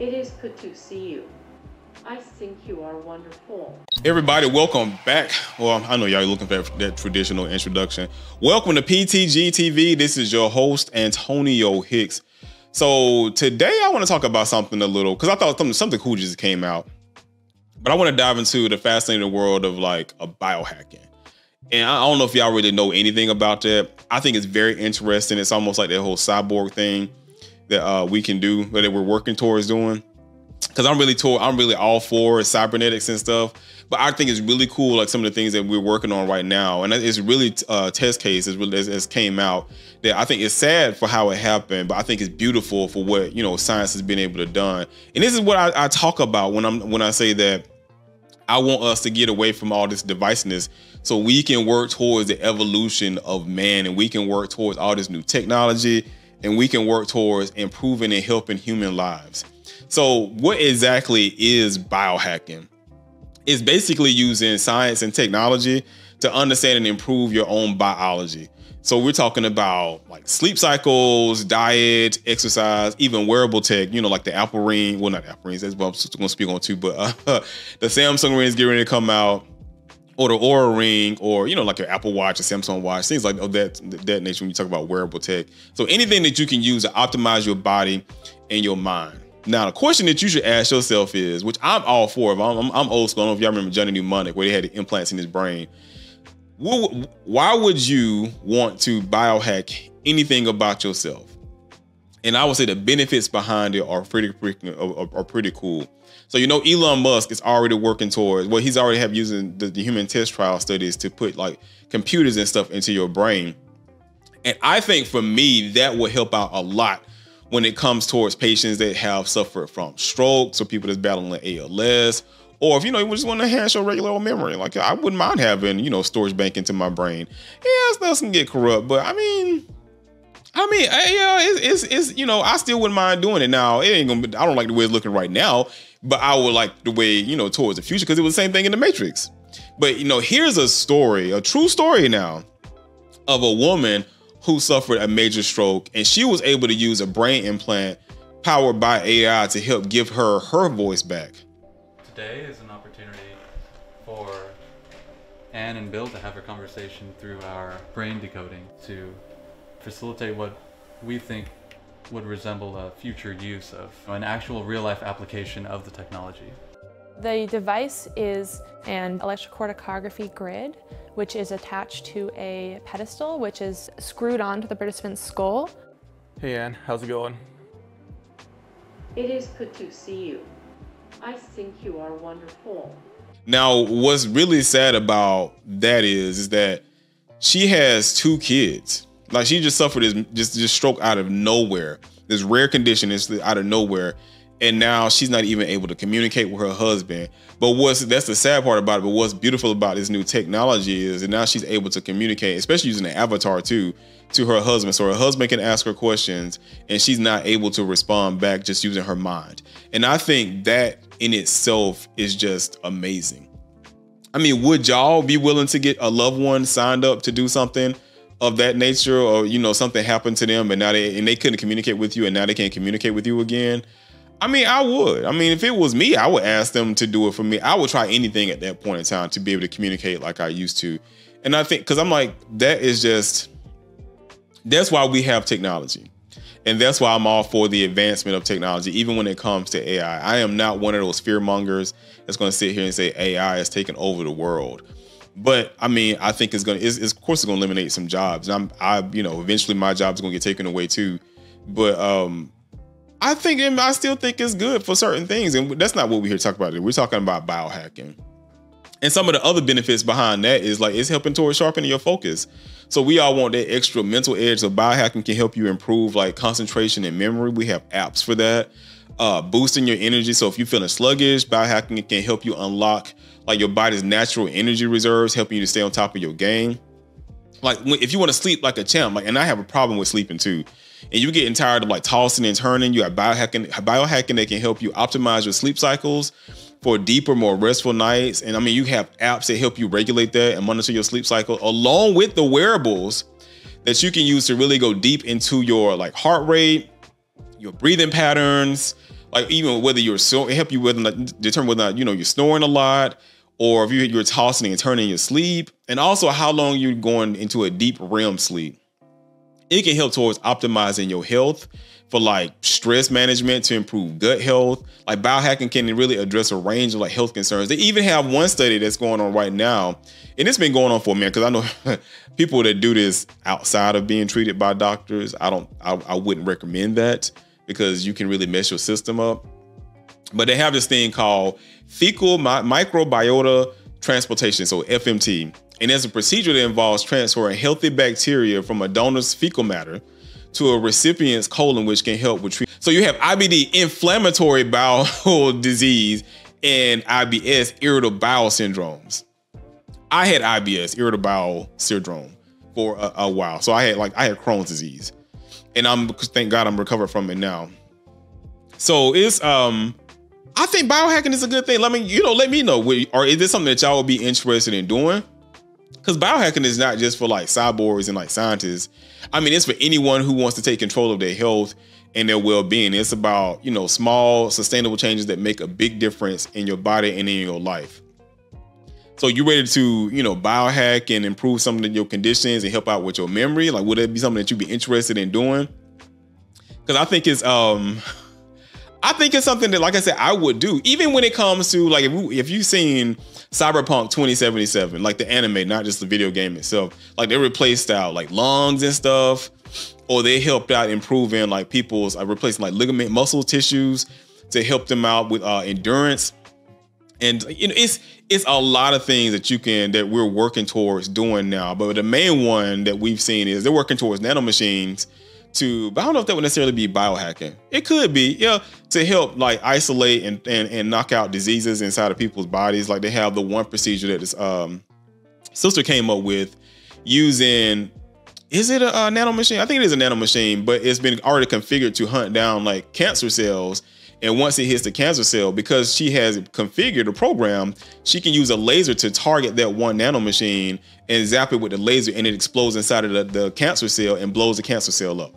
It is good to see you. I think you are wonderful. Everybody, welcome back. Well, I know y'all looking for that traditional introduction. Welcome to PTG TV. This is your host, Antonio Hicks. So today I want to talk about something a little, because I thought something, something cool just came out. But I want to dive into the fascinating world of like a biohacking. And I don't know if y'all really know anything about that. I think it's very interesting. It's almost like that whole cyborg thing that uh, we can do, that we're working towards doing because I'm really I'm really all for cybernetics and stuff. But I think it's really cool, like some of the things that we're working on right now, and it's really uh, test cases really as, as, came out that I think it's sad for how it happened, but I think it's beautiful for what you know science has been able to done. And this is what I, I talk about when I'm when I say that I want us to get away from all this deviceness so we can work towards the evolution of man, and we can work towards all this new technology, and we can work towards improving and helping human lives. So, what exactly is biohacking? It's basically using science and technology to understand and improve your own biology. So we're talking about like sleep cycles, diet, exercise, even wearable tech, you know, like the Apple Ring. Well, not Apple Rings, that's what I'm going to speak on too, but uh, the Samsung Rings getting ready to come out, or the Oura Ring, or, you know, like your Apple Watch, or Samsung Watch, things like that, that nature when you talk about wearable tech. So anything that you can use to optimize your body and your mind. Now, the question that you should ask yourself is, which I'm all for. I'm, I'm, I'm old school. I don't know if y'all remember Johnny Mnemonic, where they had the implants in his brain. Why would you want to biohack anything about yourself? And I would say the benefits behind it are pretty, pretty uh, uh, are, are pretty cool. So you know, Elon Musk is already working towards. Well, he's already have using the, the human test trial studies to put like computers and stuff into your brain. And I think for me, that would help out a lot when it comes towards patients that have suffered from strokes or people that's battling ALS, or if you know you just want to enhance your regular old memory, like I wouldn't mind having you know storage bank into my brain. Yeah, stuff can get corrupt, but I mean, I mean, yeah, it's, it's, it's you know I still wouldn't mind doing it now. It ain't gonna. Be, I don't like the way it's looking right now, but I would like the way you know towards the future because it was the same thing in the Matrix. But you know, here's a story, a true story now, of a woman who suffered a major stroke, and she was able to use a brain implant powered by AI to help give her her voice back. Today is an opportunity for Anne and Bill to have a conversation through our brain decoding to facilitate what we think would resemble a future use of an actual real life application of the technology. The device is an electrocorticography grid, which is attached to a pedestal, which is screwed onto the participant's skull. Hey Anne, how's it going? It is good to see you. I think you are wonderful. Now, what's really sad about that is, is that she has two kids. Like she just suffered this just just stroke out of nowhere. This rare condition is out of nowhere and now she's not even able to communicate with her husband. But what's that's the sad part about it. But what's beautiful about this new technology is that now she's able to communicate, especially using the avatar too, to her husband. So her husband can ask her questions, and she's not able to respond back just using her mind. And I think that in itself is just amazing. I mean, would y'all be willing to get a loved one signed up to do something of that nature, or you know, something happened to them, and now they and they couldn't communicate with you, and now they can't communicate with you again? I mean, I would. I mean, if it was me, I would ask them to do it for me. I would try anything at that point in time to be able to communicate like I used to. And I think because I'm like, that is just that's why we have technology. And that's why I'm all for the advancement of technology, even when it comes to AI. I am not one of those fear mongers that's going to sit here and say AI is taking over the world. But I mean, I think it's going to, it's, it's, of course, it's to eliminate some jobs. And I'm, I, you know, eventually my job is going to get taken away too. But um, I think and I still think it's good for certain things, and that's not what we're here to talk about. We're talking about biohacking, and some of the other benefits behind that is like it's helping towards sharpening your focus. So we all want that extra mental edge. So biohacking can help you improve like concentration and memory. We have apps for that. Uh, boosting your energy. So if you're feeling sluggish, biohacking can help you unlock like your body's natural energy reserves, helping you to stay on top of your game. Like if you want to sleep like a champ, like and I have a problem with sleeping too and you're getting tired of like tossing and turning, you have biohacking, biohacking that can help you optimize your sleep cycles for deeper, more restful nights. And I mean, you have apps that help you regulate that and monitor your sleep cycle, along with the wearables that you can use to really go deep into your like heart rate, your breathing patterns, like even whether you're so help you whether determine whether or not you know you're snoring a lot or if you, you're tossing and turning in your sleep, and also how long you're going into a deep REM sleep. It can help towards optimizing your health for like stress management to improve gut health. Like biohacking can really address a range of like health concerns. They even have one study that's going on right now, and it's been going on for a minute because I know people that do this outside of being treated by doctors. I don't, I, I wouldn't recommend that because you can really mess your system up. But they have this thing called fecal mi- microbiota transportation, so FMT. And it's a procedure that involves transferring healthy bacteria from a donor's fecal matter to a recipient's colon, which can help with treatment. So you have IBD, inflammatory bowel disease, and IBS, irritable bowel syndromes. I had IBS, irritable bowel syndrome, for a, a while. So I had like I had Crohn's disease, and I'm thank God I'm recovered from it now. So it's um I think biohacking is a good thing. Let me, you know, let me know. Or is this something that y'all would be interested in doing? Because biohacking is not just for like cyborgs and like scientists. I mean, it's for anyone who wants to take control of their health and their well-being. It's about, you know, small, sustainable changes that make a big difference in your body and in your life. So you ready to, you know, biohack and improve some of your conditions and help out with your memory? Like, would it be something that you'd be interested in doing? Because I think it's um I think it's something that, like I said, I would do. Even when it comes to like if, if you've seen Cyberpunk 2077, like the anime, not just the video game itself, like they replaced out like lungs and stuff, or they helped out improving like people's uh, replacing like ligament muscle tissues to help them out with uh, endurance. And you know, it's it's a lot of things that you can that we're working towards doing now. But the main one that we've seen is they're working towards nanomachines to, but I don't know if that would necessarily be biohacking. It could be, yeah, to help like isolate and, and and knock out diseases inside of people's bodies. Like they have the one procedure that this um sister came up with using is it a, a nano machine? I think it is a nano machine, but it's been already configured to hunt down like cancer cells. And once it hits the cancer cell, because she has configured a program, she can use a laser to target that one nano machine and zap it with the laser, and it explodes inside of the, the cancer cell and blows the cancer cell up.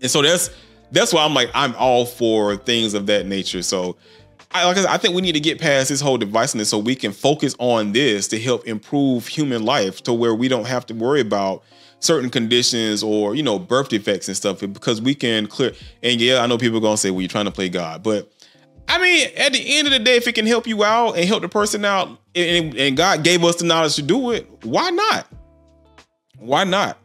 And so that's that's why I'm like I'm all for things of that nature. So I like I, said, I think we need to get past this whole deviceness so we can focus on this to help improve human life to where we don't have to worry about certain conditions or you know birth defects and stuff because we can clear and yeah I know people are gonna say well you're trying to play God but I mean at the end of the day if it can help you out and help the person out and, and God gave us the knowledge to do it why not why not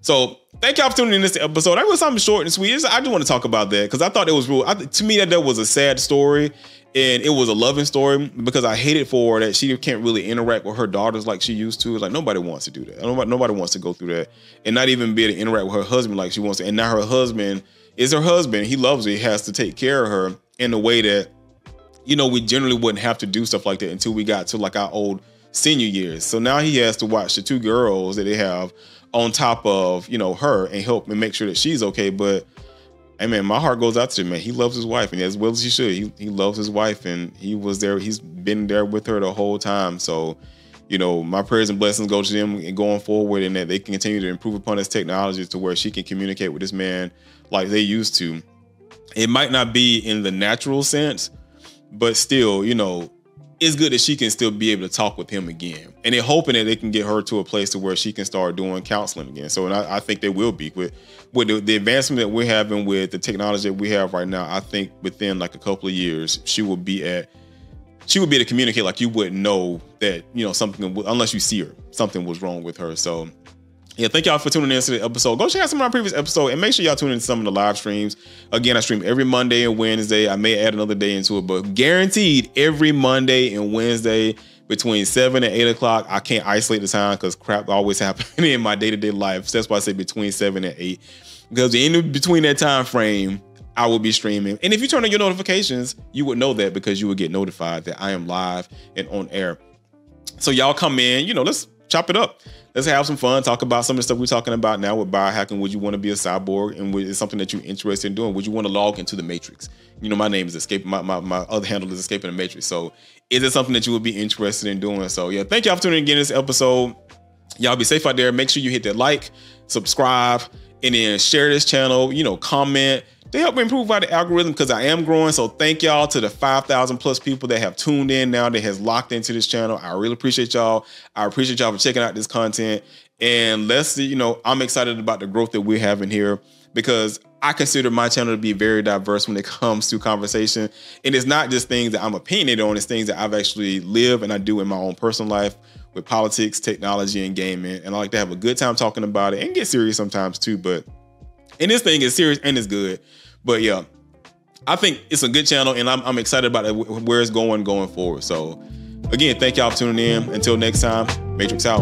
so thank y'all for tuning in this episode. That was something short and sweet. I just want to talk about that because I thought it was real. I, to me, that that was a sad story and it was a loving story because I hated for her that she can't really interact with her daughters like she used to. It's like nobody wants to do that. Nobody, nobody wants to go through that and not even be able to interact with her husband like she wants to. And now her husband is her husband. He loves her. He has to take care of her in a way that, you know, we generally wouldn't have to do stuff like that until we got to like our old senior years. So now he has to watch the two girls that they have on top of you know her and help and make sure that she's okay. But hey man, my heart goes out to him, man. He loves his wife, and as well as he should, he, he loves his wife, and he was there. He's been there with her the whole time. So, you know, my prayers and blessings go to them and going forward, and that they can continue to improve upon this technology to where she can communicate with this man like they used to. It might not be in the natural sense, but still, you know, it's good that she can still be able to talk with him again. And they're hoping that they can get her to a place to where she can start doing counseling again. So, and I, I think they will be with with the, the, advancement that we're having with the technology that we have right now. I think within like a couple of years, she will be at she would be able to communicate like you wouldn't know that you know something unless you see her something was wrong with her. So yeah, thank y'all for tuning in to the episode. Go check out some of my previous episodes and make sure y'all tune in to some of the live streams. Again, I stream every Monday and Wednesday. I may add another day into it, but guaranteed every Monday and Wednesday between seven and eight o'clock. I can't isolate the time because crap always happening in my day to day life. So that's why I say between seven and eight. Because in between that time frame, I will be streaming. And if you turn on your notifications, you would know that because you would get notified that I am live and on air. So y'all come in, you know, let's chop it up let's have some fun, talk about some of the stuff we're talking about now with biohacking. Would you want to be a cyborg? And is something that you're interested in doing? Would you want to log into the matrix? You know, my name is Escape. My, my, my other handle is Escaping the Matrix. So is it something that you would be interested in doing? So yeah, thank y'all for tuning in again this episode. Y'all be safe out there. Make sure you hit that like, subscribe, and then share this channel. You know, comment. They help me improve our algorithm because I am growing. So thank y'all to the 5,000 plus people that have tuned in now that has locked into this channel. I really appreciate y'all. I appreciate y'all for checking out this content. And let's see, you know, I'm excited about the growth that we're having here because I consider my channel to be very diverse when it comes to conversation. And it's not just things that I'm opinionated on, it's things that I've actually lived and I do in my own personal life with politics, technology, and gaming. And I like to have a good time talking about it and get serious sometimes too. But and this thing is serious and it's good. But yeah, I think it's a good channel and I'm, I'm excited about it, where it's going going forward. So again, thank y'all for tuning in. Until next time, Matrix out.